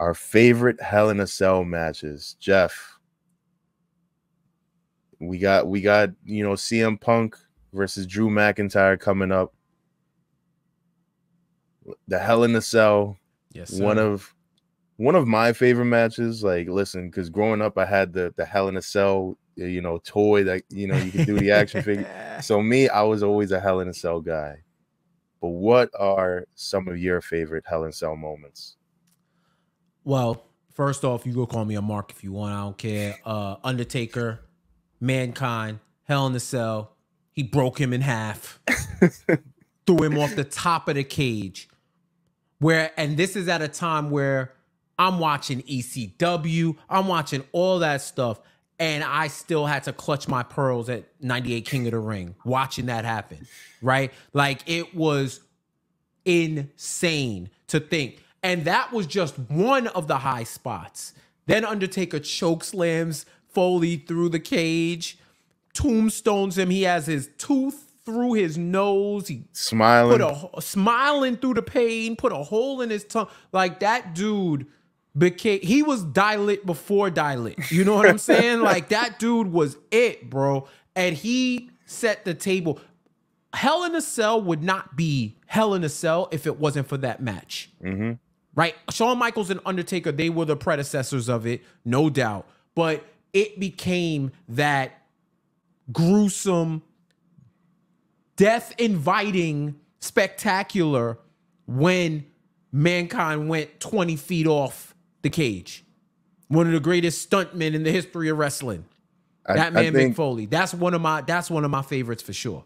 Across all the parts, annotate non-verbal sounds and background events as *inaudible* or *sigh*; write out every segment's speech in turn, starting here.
our favorite Hell in a Cell matches. Jeff, we got we got you know CM Punk versus Drew McIntyre coming up. The Hell in a Cell, Yes, one of one of my favorite matches. Like, listen, because growing up, I had the the Hell in a Cell, you know, toy that you know you could do the action figure. *laughs* So me, I was always a Hell in a Cell guy. But what are some of your favorite Hell in a Cell moments? Well, first off, you go call me a mark if you want. I don't care. Uh, Undertaker, Mankind, Hell in the Cell. He broke him in half, *laughs* threw him off the top of the cage. Where and this is at a time where I'm watching ECW, I'm watching all that stuff, and I still had to clutch my pearls at 98 King of the Ring, watching that happen. Right? Like it was insane to think. And that was just one of the high spots. Then Undertaker choke slams Foley through the cage, tombstones him. He has his tooth through his nose. He Smiling. put a smiling through the pain, put a hole in his tongue. Like that dude became he was dilate before dilate. You know what I'm saying? *laughs* like that dude was it, bro. And he set the table. Hell in a Cell would not be Hell in a Cell if it wasn't for that match. Mhm. Right? Shawn Michaels and Undertaker, they were the predecessors of it, no doubt. But it became that gruesome, death inviting spectacular when mankind went 20 feet off the cage. One of the greatest stuntmen in the history of wrestling. I- That I man think- Mick Foley. That's one of my that's one of my favorites for sure.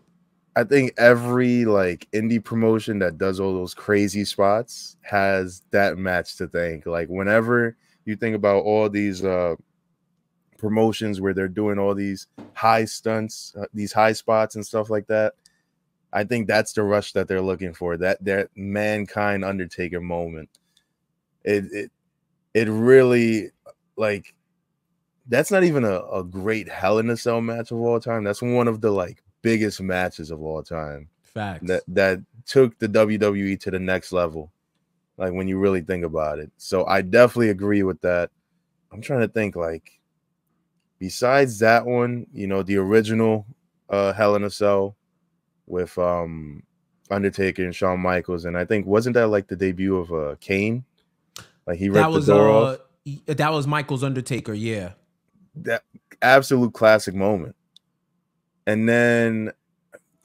I think every like indie promotion that does all those crazy spots has that match to thank. Like whenever you think about all these uh promotions where they're doing all these high stunts, uh, these high spots and stuff like that, I think that's the rush that they're looking for. That that mankind Undertaker moment. It it it really like that's not even a, a great Hell in a Cell match of all time. That's one of the like biggest matches of all time Facts. that that took the WWE to the next level. Like when you really think about it. So I definitely agree with that. I'm trying to think like besides that one, you know, the original uh Hell in a Cell with um Undertaker and Shawn Michaels and I think wasn't that like the debut of uh Kane? Like he that ripped was the door uh off. that was Michael's Undertaker, yeah. that absolute classic moment. And then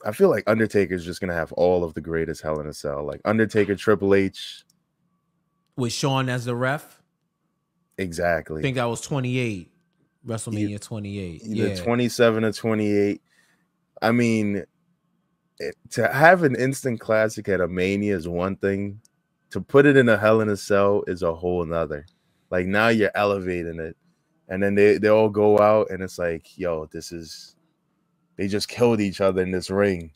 I feel like Undertaker's just gonna have all of the greatest Hell in a Cell, like Undertaker, Triple H, With Shawn as the ref. Exactly. I think that was 28. WrestleMania 28. Either Yeah. 27 or 28. I mean, it- to have an instant classic at a Mania is one thing. To put it in a Hell in a Cell is a whole nother. Like now you're elevating it, and then they they all go out and it's like, yo, this is. They just killed each other in this ring,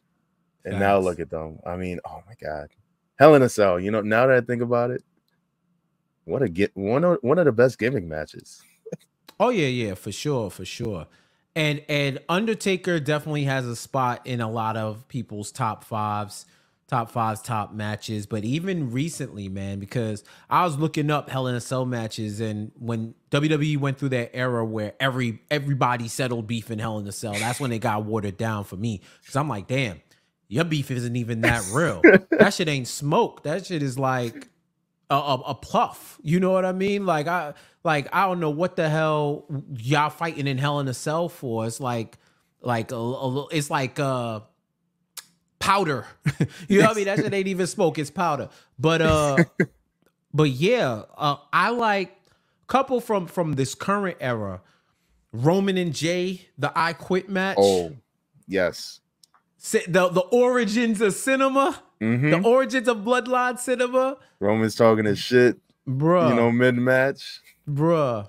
and now look at them. I mean, oh my god, Hell in a Cell. You know, now that I think about it, what a get one of one of the best gimmick matches. Oh yeah, yeah, for sure, for sure. And and Undertaker definitely has a spot in a lot of people's top fives, top fives, top matches. But even recently, man, because I was looking up Hell in a Cell matches, and when WWE went through that era where every everybody settled beef in Hell in a Cell, that's when it got watered down for me. Because I'm like, damn, your beef isn't even that *laughs* real. that shit ain't smoke. That shit is like a, a, a pluff. You know what I mean? Like I like I don't know what the hell y'all fighting in Hell in a Cell for. It's like like a, a little- it's like uh powder. *laughs* you know what I mean? That shit ain't even smoke. It's powder. But uh *laughs* but yeah, uh I like couple from from this current era. Roman and Jey, the I Quit match. Oh, yes. The the origins of cinema, Mhm. the origins of bloodline cinema. Roman's talking his shit, Bruh. you know, mid match. bruh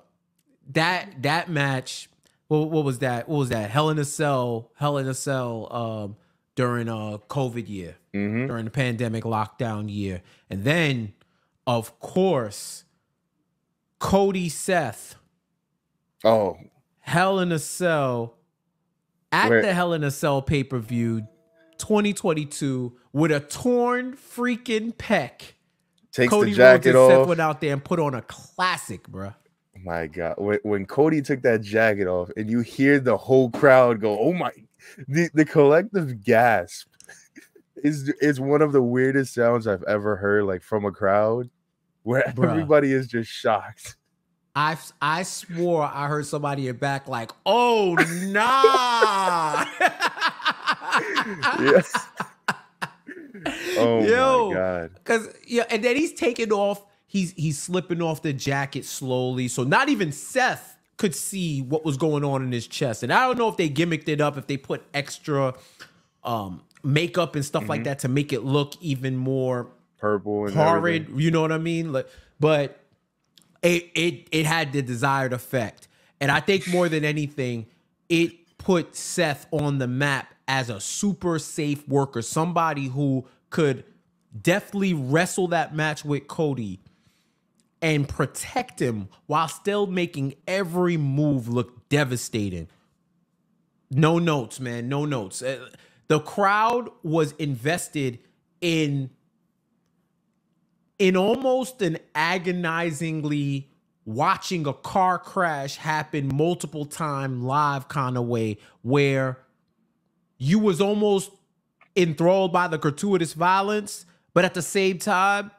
that that match what, what was that what was that hell in a cell hell in a cell um during a covid year hmm during the pandemic lockdown year. And then of course cody seth. Oh, hell in a cell. At Where- the hell in a cell pay-per-view 2022 with a torn freaking pec. Takes Cody the jacket and Seth went out there and put on a classic, bro. My God, when, when Cody took that jacket off, and you hear the whole crowd go, "Oh my!" The the collective gasp is is one of the weirdest sounds I've ever heard, like from a crowd, where Bruh. everybody is just shocked. I I swore I heard somebody in back like, "Oh nah." Yeah. *laughs* Oh Yo. my God! Cause yeah, and then he's taking off. He's he's slipping off the jacket slowly, so not even Seth could see what was going on in his chest. And I don't know if they gimmicked it up, if they put extra um makeup and stuff like Mhm. that to make it look even more Purple and horrid. everything. You know what I mean? Like, but it it it had the desired effect, and I think more than anything, it put Seth on the map as a super safe worker, somebody who could deftly wrestle that match with Cody and protect him while still making every move look devastating. No notes, man. No notes. Uh, The crowd was invested in in almost an agonizingly watching a car crash happen multiple time live kind of way where you was almost enthralled by the gratuitous violence but at the same time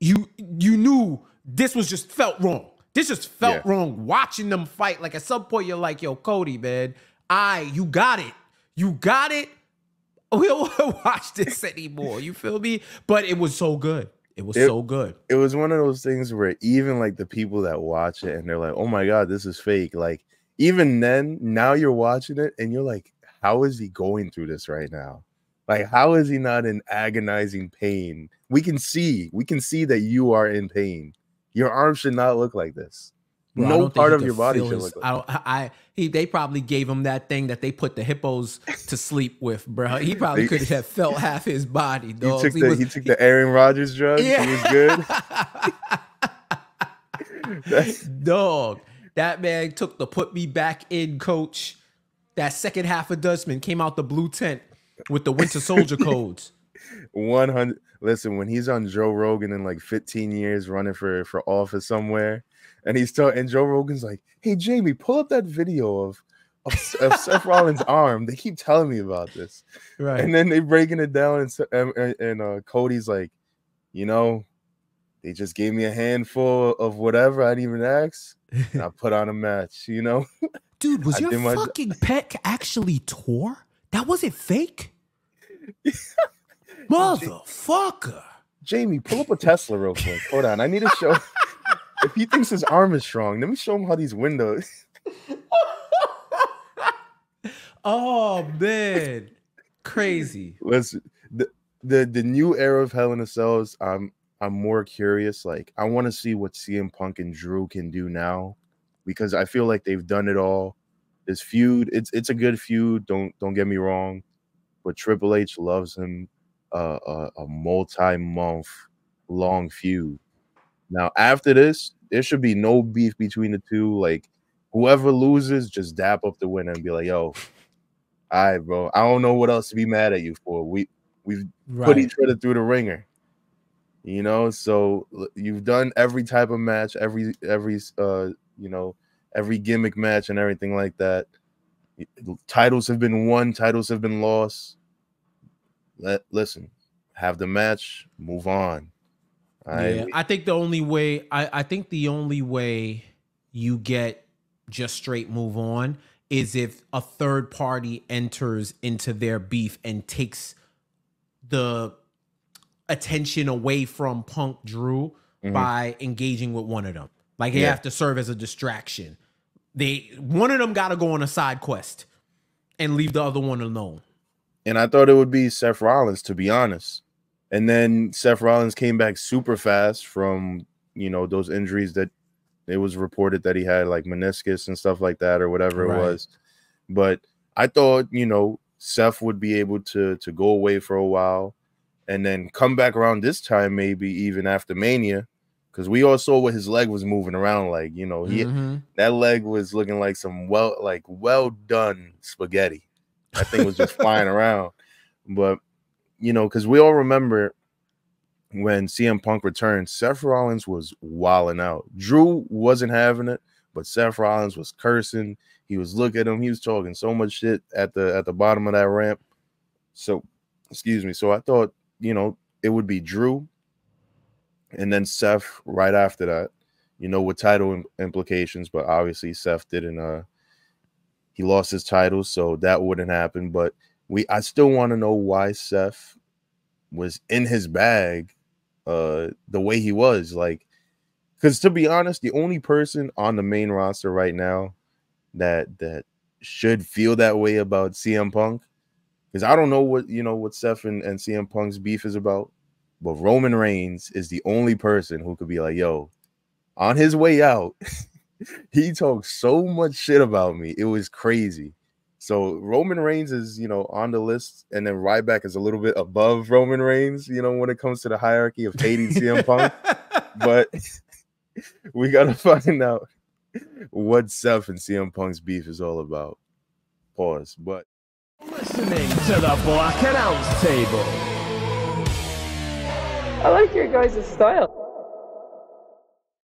you you knew this was just felt wrong this just felt Yeah. wrong watching them fight like at some point you're like yo cody man i you got it you got it *laughs* we don't want to watch this anymore you feel me but it was so good it was It- so good it was one of those things where even like the people that watch it and they're like, "Oh my god, this is fake." Like even then, now you're watching it and you're like, "How is he going through this right now? Like how is he not in agonizing pain? We can see, we can see that you are in pain. Your arm should not look like this. Bro, no part of your body should his- look like I, don't, I he they probably gave him that thing that they put the hippos to sleep with, bro. He probably could have felt half his body, He dog. took He the was- he took the Aaron Rodgers drug. He was good. *laughs* Dog. That man took the put me back in coach. That second half of Dustman came out the blue tent with the Winter Soldier *laughs* codes. 100 listen when he's on joe rogan in like 15 years running for for office somewhere and he's still and joe rogan's like hey jamie pull up that video of of, of seth *laughs* rollins arm they keep telling me about this Right. and then they breaking it down and, and, uh cody's like you know they just gave me a handful of whatever i didn't even ask and i put on a match you know *laughs* Dude, was I your my- fucking pec actually tore? That wasn't fake? *laughs* Motherfucker. jamie pull up a tesla real quick hold on i need to show *laughs* if he thinks his arm is strong let me show him how these windows *laughs* Oh man. Crazy. Listen, the the the new era of Hell in a Cells, I'm I'm more curious. Like, I want to see what CM Punk and Drew can do now, because I feel like they've done it all. This feud, it's it's a good feud. Don't don't get me wrong, but Triple H loves him uh, a, a multi-month long feud. Now, after this, there should be no beef between the two. Like, whoever loses, just dap up the winner and be like, "Yo, all right, bro. I don't know what else to be mad at you for. We we've put each other through the ringer. You know, so you've done every type of match, every every uh, you know, every gimmick match and everything like that. Titles have been won, titles have been lost. Let listen, have the match, move on. Right. Yeah, I think the only way I, I think the only way you get just straight move on is if a third party enters into their beef and takes the attention away from Punk Drew Mhm. by engaging with one of them. Like they Yeah. have to serve as a distraction. They one of them got to go on a side quest and leave the other one alone. And I thought it would be Seth Rollins, to be honest. And then Seth Rollins came back super fast from you know those injuries that it was reported that he had like meniscus and stuff like that or whatever Right. it was. But I thought you know Seth would be able to to go away for a while and then come back around this time, maybe even after Mania, because we all saw what his leg was moving around like. You know, he Mhm. that leg was looking like some well like well done spaghetti that thing was just flying around but you know because we all remember when CM Punk returned, Seth Rollins was wilding out. Drew wasn't having it, but Seth Rollins was cursing. He was looking at him. He was talking so much shit at the at the bottom of that ramp. So, excuse me. So I thought, you know, it would be Drew, and then Seth right after that. You know, with title implications, but obviously Seth didn't. Uh, he lost his title, so that wouldn't happen. But we, I still want to know why Seth was in his bag uh the way he was like because to be honest the only person on the main roster right now that that should feel that way about CM Punk because I don't know what you know what Seth and, and CM Punk's beef is about, but Roman Reigns is the only person who could be like, yo, on his way out, *laughs* he talked so much shit about me. It was crazy. So Roman Reigns is, you know, on the list, and then Ryback is a little bit above Roman Reigns, you know, when it comes to the hierarchy of hating *laughs* CM Punk. but *laughs* we gotta find out what Seth and CM Punk's beef is all about. Pause. But listening to the Black Announce Table. I like your guys' style.